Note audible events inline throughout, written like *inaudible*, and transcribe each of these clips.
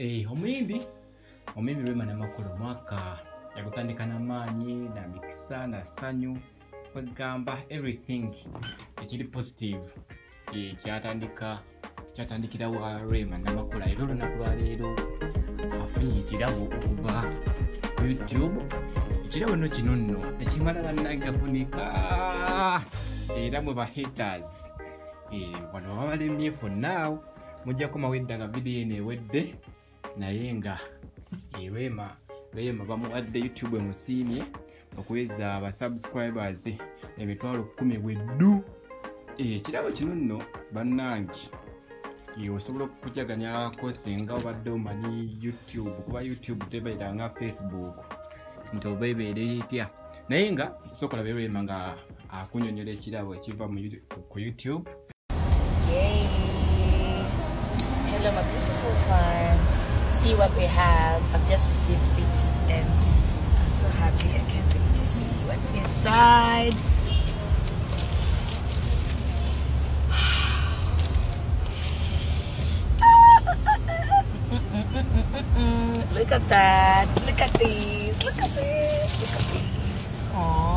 Eh, omuyimbi omuyimbi lwema namakulu omwaka yagutandika namaanyi namikisa nasanyu kwegamba everything ekiri positive eh, kyatandika kyatandikira wa rema namakula era olunaku lwaleero afunye ekirabo okuva ku youtube ekirabo no kino nno ekimala bannange gafunika era mwe bahaters wano babalemye for now mujjako mawedda nga vidiyo eno ewedde naye nga erwema lwema bamuwadde youtube emusiimye okuweza abasubscribers emitwalo kumi bweddu ekirabo kino nno bannange osobola okukujaganyako singa obadde omanyi youtube kuba youtube tebeera nga facebook nti oba ebeera etya naye nga sokola berwema nga akunyonyola ekirabo ekiva ku youtube! Hello, my beautiful fans. See what we have. I've just received this and I'm so happy. I can't wait to see what's inside. *sighs* Look at that. Look at these. Look at this. Look at these. Aww.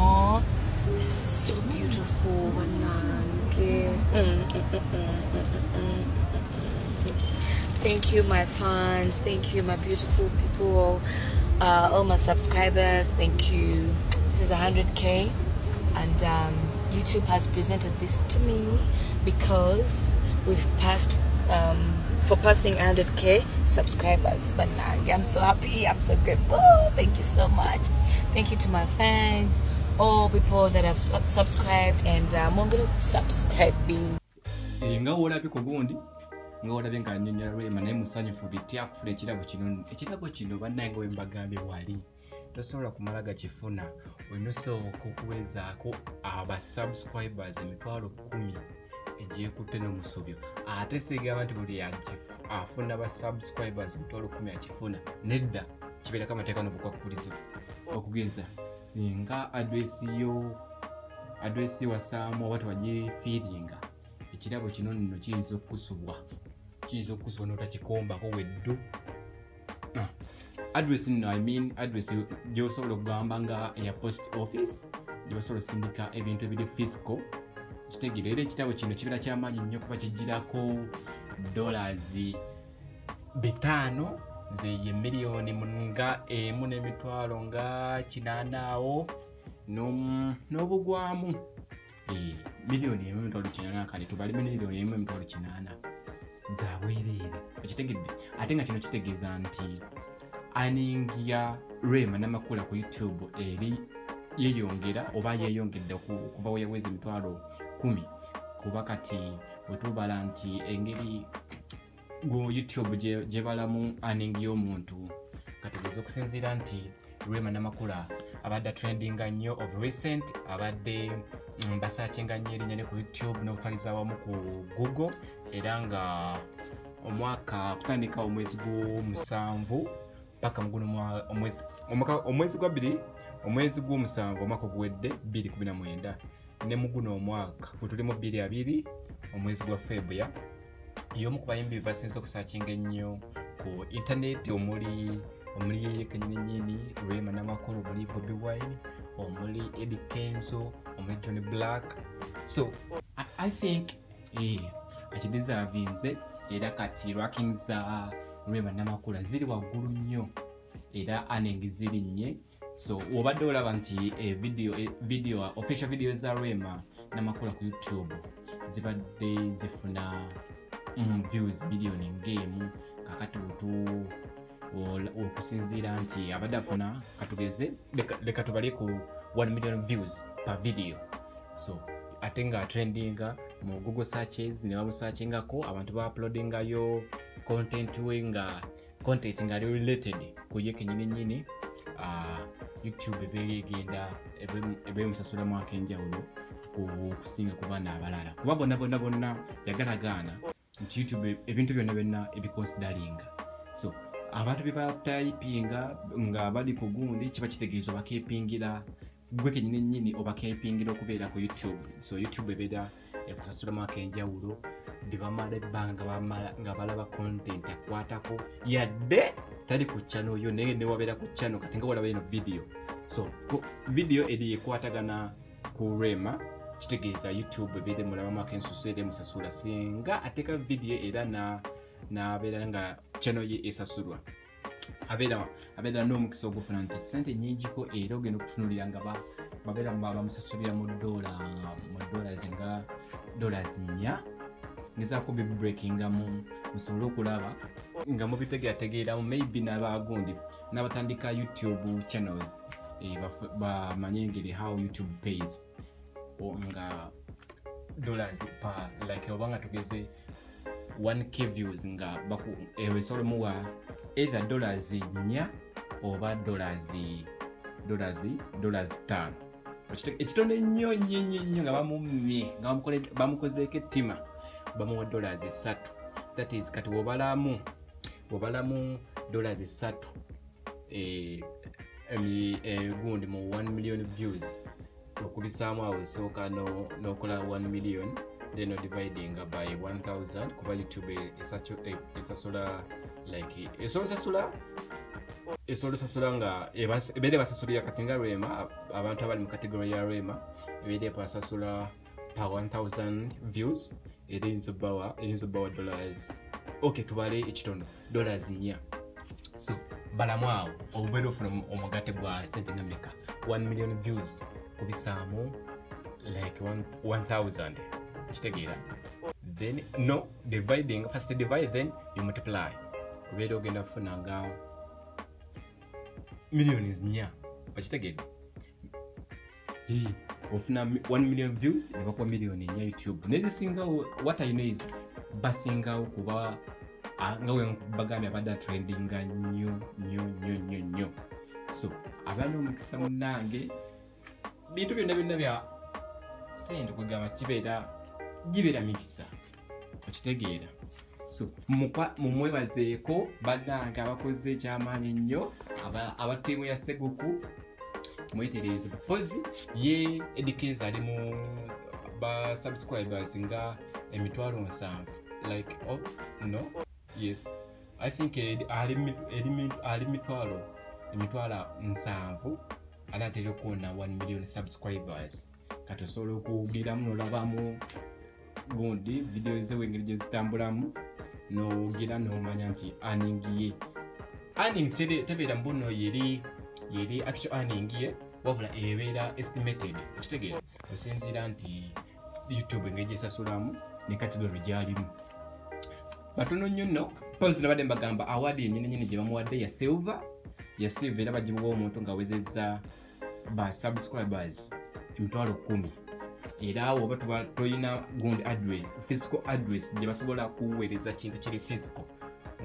Thank you, my fans. Thank you, my beautiful people. Uh, all my subscribers. Thank you. This is 100k, and um, YouTube has presented this to me because we've passed um, for passing 100k subscribers. But now I'm so happy. I'm so grateful. Thank you so much. Thank you to my fans, all people that have subscribed, and um, I'm gonna subscribing. Eh, nga gundi nga wolabye nga nyonyola lwema naye musanyufu bitya kufuna ekirabo kino ekirabo kino bannange we mbagambye wali. Tosobola kumala gakifuna olina osooka okuwezaako abasubscribers emitwalo kumi egyekutte n'omusobyo. Ate sigamba nti buli afuna basubscribers emitwalo kumi akifuna nedda kibeerako amateeka n'obukwakulizo okugeza singa adresi yo adresi wasaamu oba tewagifiiringa ekirabo kino nno kiyinza okukusubwa kiyinza okukusubwa notakikombako weddu. Ah, address nno i mean address gyosobola okugamba nga eya post office gyebasobola osindika ebintu ebiri physical kitegeera era ekitabo kino kibeera kyamaanyi nnyo kuba kijirako dollars bitaano zeye miliyoni nga emu n'emitwalo nga kinaanaawo n'obugwamu. Eh, miliyoni emu emitwalo kinaana kale tubale miliyoni emu emitwalo kinaana zabwereere okitegedde? Ate nga kino kitegeeza nti aningi ya rema namakula ku youtube eri yeyongera oba yeyongedde oku- okuva we yaweza emitwalo kumi kuba kati wetubala nti engeri youtube gye- gyebalamu aningi y'omuntu kategeeza okusinziira nti rema namakula abadde atrendinga nnyo of recent abadde mm, basakinga nnyo erinnya ne ku youtube n'okutwaliza awamu ku google era nga omwaka kutandika omwezi gw'omusanvu paka muguno omwezi- gwa bbiri omwezi gw'omusanvu omwaka oguwedde 219 ne muguno omwaka gwetulimu 22 omwezi gwa februya y'omu ku bayimbi basinze okusakinga ennyo ku intaneti omuli omuli yeye kenyininyini rema namakolo omuli bobi wine omuli edi kenzo omuli john black. So i, I think eh, akideservinze era kati ranking za rema namakula ziri waggulu nnyo era anengi ziri nnye so obadde olaba nti eh, eh, video, official video za rema namakula ku youtube zibadde zifuna mm, views miliyoni ngemu kakati ol- okusinziira nti abadde afuna katugeze leka- tubale ku 1 million views per video. So ate nga trendinga mu google searches ne bamusakingako abantu bauploadingayo content we nga content nga ali related ku ye kenyininyini uh, youtube ebeera egenda ebemusasulamu ak'enjawulo ku- okusinga ku baana abalala. Kuba bonna bonna bonna yagalagaana nti youtube ebintu byonna byonna ebiconsidaringa so abantu byebatayipinga nga bali ku gundi kiba kitegeeza obakepingira gwe kenyini nyini obakepingira okubeera ku youtube. So youtube ebeera ekusasulamu ak'enjawulo byebamala ebbanga nga bamala- nga balaba content akwatako. Yadde tali ku channel yo naye newabeera ku channel kati nga walaba eno video. So video eri ekwatagana ku rema kitegeeza youtube ebeere mulabamako ensusu era emusasula singa ateeka video era na- nabeera nga channel ye esasulwa. Abeera n'omukisa ogufuna nti sente nyingiko era ogenda okutunulira nga ba- babeera ba- bamusasulira mu dola mu dollars nga dollars nnya ngezaako bibreakingamu musobole okulaba nga mubitegeerategeeramu maybe n'abagundi n'abatandika youtube channels eh, bamanye engeri how youtube pays nga dollars pa like oba nga tugeze 1k views nga baku- ewe esobola muwa either dollars nnya oba dollars dollars dollars tano. Ekito- ekitono ennyo nnyo nnyo nnyo nga bamumye nga bamukozeeko ettima bamuwa dollars esatu that is kati wobalamu wobalamu dollars esatu eh, eh, gundi mu 1 million views okubisaamu awo esooka no- n'okola 1 million then odividinga by 1000 kuba youtube esasu- eh, esasula like esobola osasula esobola osasula nga ebas- ebeera ebasasulira kati nga rema ab- abantu abali mu kategori ya rema ebeera ebasasula pa 1000 views era eyinza obbawa dollars ok tubale ekitono dollars nnya so balamu awo obubeera ofuna omu- omugate gwa sente nga meka 1 million views kubisaamu like one- 1000 kitegeera then no dividing first divide then you multiply. Obeera ogenda kufuna nga millions nnya okitegeedde Ee, ofuna mi- 1 million views? Nebakuwa million nnya youtube. Nezisingawo what i know is basingawo kuba ah, nga webagambye abadde atrendinga nnyo nnyo nnyo nnyo nnyo so aba n'omukisa munange. Bintu byonna byonna bya sente kwegamba kibeera gibeera mikisa okitegeera so mumwebazeeko bannange abakoze ekyamaanyi ennyo aba ttiimu ya seguku mwetereze bupozi ye edikenza ali mu ba subscribers nga emitwalo nsanvu. Like oh, no? Yes. I think ali mitwalo emitwalo nsanvu. Ali atera okuwona 1 million subscribers. Kati osobola okuwugiramu nolabamu gundi video ze engeri gye zitambulamu nogira nomanya nti aning ye. Tere- tebeera mbuno yeri yeri actual aning ye wabula ebeera estimated. Okitegeera osinziira nti youtube engeri gyesasulamu ne kategori gyalimu. Batono nnyo nno pozi nabadde mbagamba awaadi yenyinenyini gye bamuwadde ya silver ya silver era bagibuwa omuntu ng'awezezza ba subscribers emitwalo kumi era woba tuba tolina gundi address physical address gye basobola kuweereza kintu kiri physical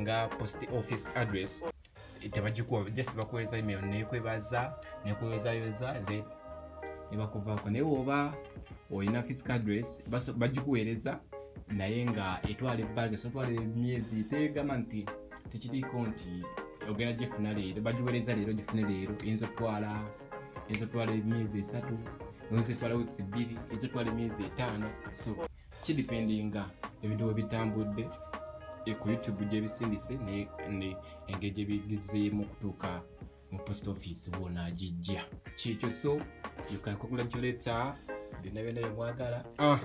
nga post office address tebagikuwa just bakuweereza email nekwebaza nekweyozayoza then nebakuvaako naye woba olina physical address bagikuweereza naye nga etwala ebbanga esotwala emyezi tegamba nti tekiriiko nti ogenda gifuna leero bagiweereza leero gifune leero eyinza otwala eyinza otwala emyezi esatu etwala weeks bbiri eyinza otwala emyezi etaano so kidipendinga ebintu we bitambudde eh, ku youtube gyebisindise engeri gyebigizeemu okutuuka mu post office wona agijja kikyo so you can congratulate her byonna byonna byemwagala Ah,